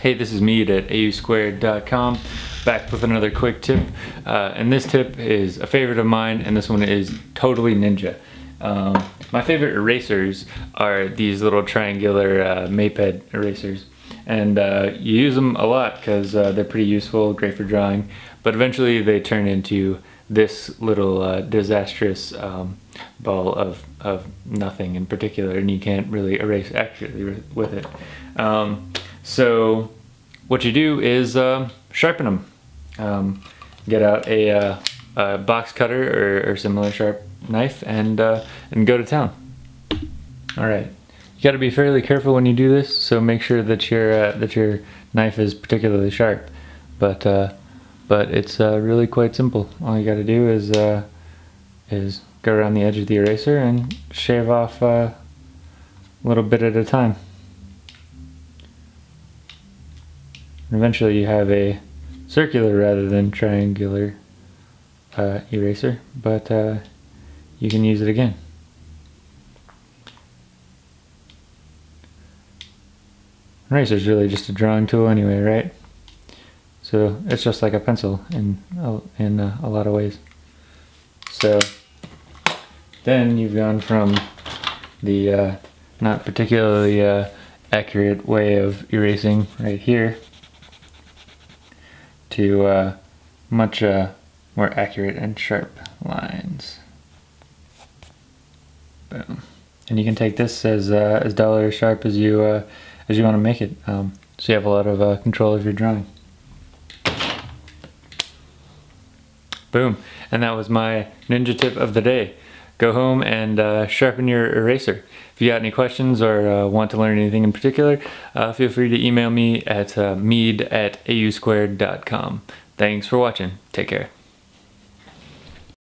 Hey, this is Mead at ausquared.com, back with another quick tip. Uh, and this tip is a favorite of mine, and this one is totally ninja. Um, my favorite erasers are these little triangular uh, Maped erasers. And uh, you use them a lot because uh, they're pretty useful, great for drawing. But eventually they turn into this little uh, disastrous um, ball of, of nothing in particular, and you can't really erase accurately with it. Um, so what you do is uh, sharpen them. Um, get out a, uh, a, box cutter or, or, similar sharp knife and uh, and go to town. All right. You got to be fairly careful when you do this, so make sure that your uh, that your knife is particularly sharp. But uh, but it's uh, really quite simple. All you got to do is is go around the edge of the eraser and shave off a little bit at a time. And eventually you have a circular rather than triangular uh, eraser, but uh, you can use it again. Eraser is really just a drawing tool anyway, right? So it's just like a pencil in, in uh, a lot of ways. So then you've gone from the uh, not particularly uh, accurate way of erasing right here to uh, much uh, more accurate and sharp lines. Boom. And you can take this as uh, as dull or sharp as you uh, as you want to make it, um, so you have a lot of uh, control of your drawing. Boom. And that was my ninja tip of the day. Go home and uh, sharpen your eraser. If you got any questions or uh, want to learn anything in particular, uh, feel free to email me at uh, mead at ausquared.com. Thanks for watching. Take care.